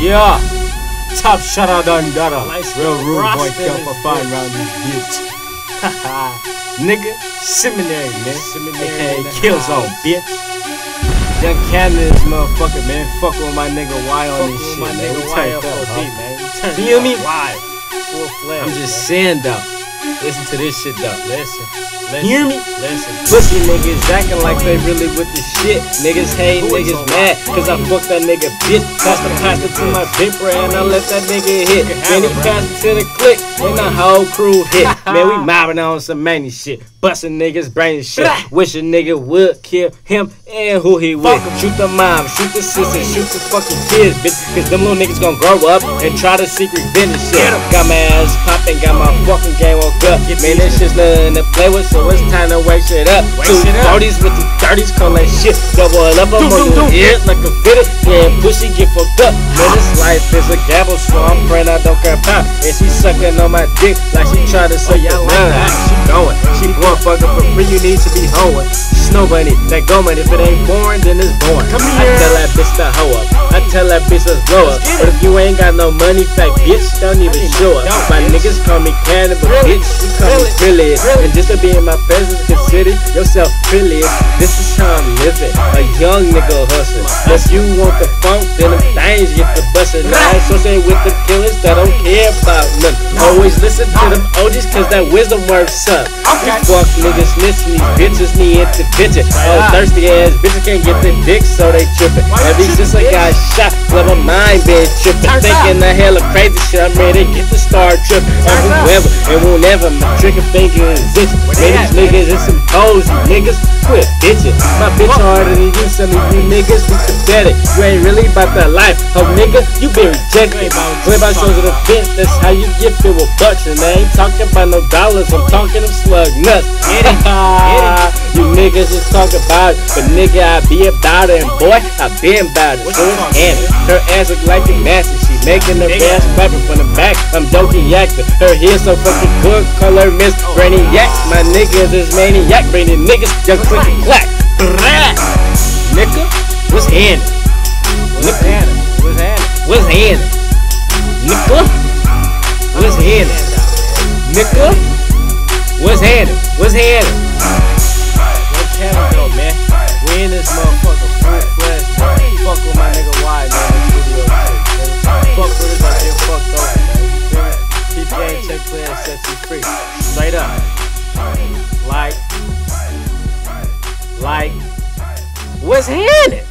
Yeah. Top shutter done gutter. Nice Real rude boy is a fine round this bitch. Nigga, seminary, man. Seminary AKA the kill zone, bitch. Young Cannon this motherfucker, man. Fuck with my nigga Y on this shit, man. nigga We Y turned up man. Turn Feel up me? Live. Full fledged. I'm just saying though. Listen to this shit though. Listen. Listen. Hear me? Listen. Pussy niggas acting like they really with the shit. Niggas hate, niggas mad. Cause I fucked that nigga bitch. Pass the pasta to my vapor and I let that nigga hit. Then he passed it to the click and the whole crew hit. Man, we mobbing on some many shit. Busting niggas brain shit. Wish a nigga would kill him and who he with. Shoot the mom, shoot the sister, shoot the fucking kids, bitch. Cause them little niggas gonna grow up and try to seek revenge shit. Got my ass popping, got my fucking game woke up. Man, this shit's nothing to play with, so it's time to wake shit up. Two. 40s with the 30s, call that shit. Double up, I'm on your like a fitted. Yeah, pussy get fucked up. Man, this life is a gamble, so I'm praying I don't get pop. And she sucking on my dick like she try to oh, suck I the like that. She going, she going fucking for free, you need to be hoeing. Snow bunny, that go man, if it ain't born, then it's born. Come I tell that bitch to hoe up. I tell that bitch to blow up. But if you ain't got no money, fat bitch, don't even even show up. My niggas call me cannibal, bitch. You call me Really? Really? And just to be in my presence, consider yourself privileged. This is how I'm living. A young nigga hustling. If you want the funk, then them things get the bustin'. Now I associate with the killers that don't care about nothing. Always listen to them OGs, cause that wisdom works up. Okay. These fuck niggas snitching, these bitches need to bitchin'. Oh, thirsty ass bitches can't get the dick, so they trippin'. Why you Every since I got shot, well, my mind been trippin'. Turns Thinking the hell of crazy shit, I'm ready to get the star trippin'. Turns On whoever and whenever my trigger finger. Man, these niggas is some you niggas quit bitchin'. My bitch harder than you, some of you niggas be pathetic. You ain't really about that life, oh nigga, you been rejected. You ain't about Play by shows the fence, that's how you get filled with bucks. And I ain't talking about no dollars, I'm talking them slug nuts. Get it, get you niggas just talk about it, but nigga, I be about it, and boy, I been about it. What So you it's talking Annie. Her ass look like a master, she making her Big ass clapping from the back. I'm yakking. Her hair so fucking good, her Miss Brainiac. My niggas is maniac, bringing niggas just click and clack. Nigga, what's Annie? What's happening? What's happening? What's Annie? Nigga, what's? Nigga, what's happening? What's happening? Up. Like, like, what's happening?